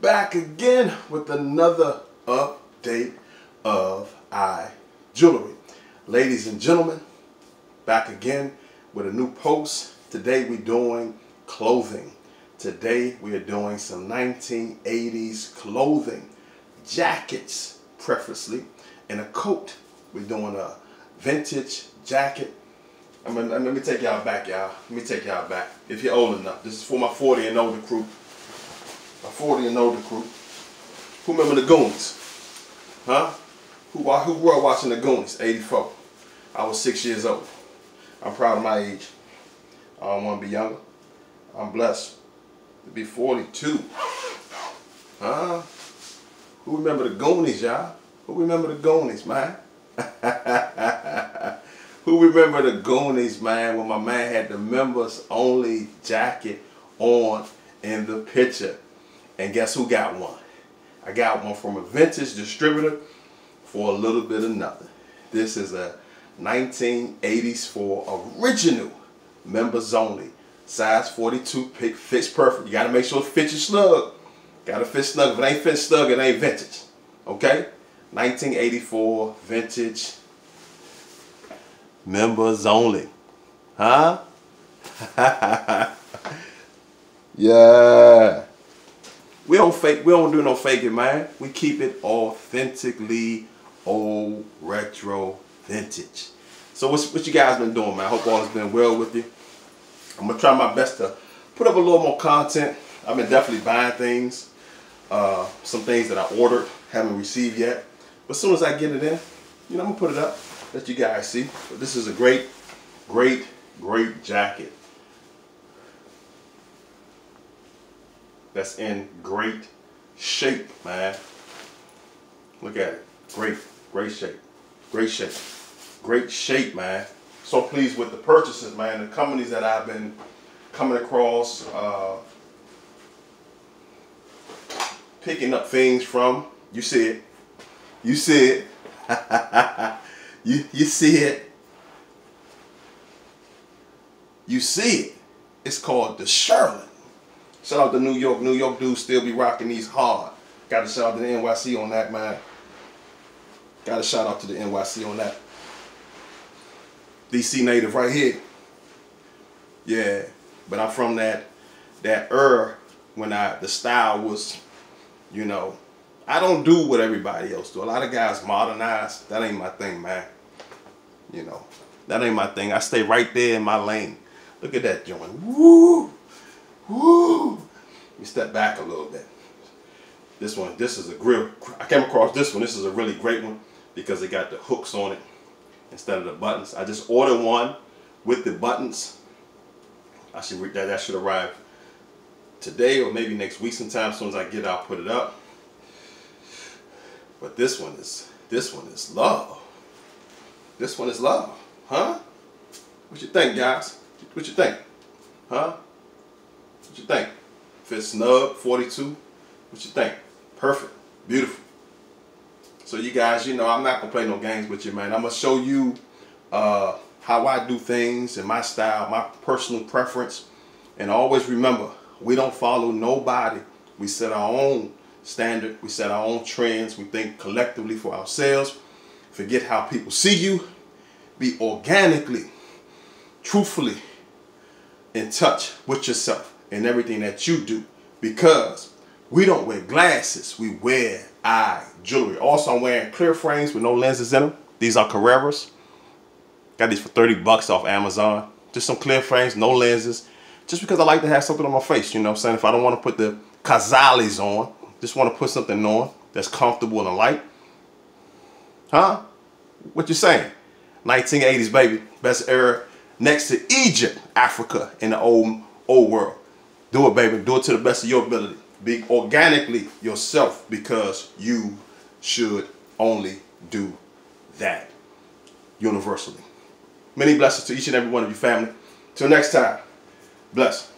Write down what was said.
back again with another update of Eye Jewelry. Ladies and gentlemen, back again with a new post. Today we're doing clothing. Today we are doing some 1980s clothing, jackets preferably, and a coat. We're doing a vintage jacket. I mean, let me take y'all back, y'all. Let me take y'all back. If you're old enough, this is for my 40 and older crew. My 40 and older crew. Who remember the Goonies? Huh? Who, who grew up watching the Goonies? 84. I was six years old. I'm proud of my age. I don't want to be younger. I'm blessed to be 42. Huh? Who remember the Goonies, y'all? Who remember the Goonies, man? Who remember the Goonies, man, when my man had the members only jacket on in the picture? And guess who got one? I got one from a vintage distributor for a little bit of nothing. This is a 1980s for original members only. Size 42 pick fits perfect. You gotta make sure it fits your snug. Gotta fit snug. If it ain't fit snug, it ain't vintage. Okay? 1984 vintage members only. Huh? yeah. Fake, we don't do no faking, man. We keep it authentically old, retro, vintage. So what's, what you guys been doing, man? I hope all has been well with you. I'm gonna try my best to put up a little more content. I've been definitely buying things. Uh, some things that I ordered, haven't received yet. But as soon as I get it in, you know, I'm gonna put it up, let you guys see. But this is a great, great, great jacket. That's in great shape, man. Look at it. Great, great shape. Great shape. Great shape, man. So pleased with the purchases, man. The companies that I've been coming across, uh, picking up things from. You see it. You see it. you, you see it. You see it. It's called the shearling. Shout out to New York. New York dudes still be rocking these hard. Got to shout out to the NYC on that, man. Got to shout out to the NYC on that. DC native right here. Yeah, but I'm from that that era when I the style was, you know, I don't do what everybody else do. A lot of guys modernize. That ain't my thing, man. You know, that ain't my thing. I stay right there in my lane. Look at that joint. Woo! Woo! Me step back a little bit. This one, this is a grill. I came across this one. This is a really great one because it got the hooks on it instead of the buttons. I just ordered one with the buttons. I should that that should arrive today or maybe next week sometime. As soon as I get it, I'll put it up. But this one is this one is love. This one is love, huh? What you think, guys? What you think, huh? What you think? Fit snug, 42. What you think? Perfect. Beautiful. So you guys, you know, I'm not going to play no games with you, man. I'm going to show you uh, how I do things and my style, my personal preference. And always remember, we don't follow nobody. We set our own standard. We set our own trends. We think collectively for ourselves. Forget how people see you. Be organically, truthfully in touch with yourself in everything that you do because we don't wear glasses, we wear eye jewelry. Also, I'm wearing clear frames with no lenses in them. These are Carreras. Got these for 30 bucks off Amazon. Just some clear frames, no lenses. Just because I like to have something on my face, you know what I'm saying? If I don't want to put the Cazals on, just want to put something on that's comfortable and light. Huh? What you saying? 1980s, baby. Best era next to Egypt, Africa, in the old, old world. Do it, baby. Do it to the best of your ability. Be organically yourself because you should only do that universally. Many blessings to each and every one of you family. Till next time, bless.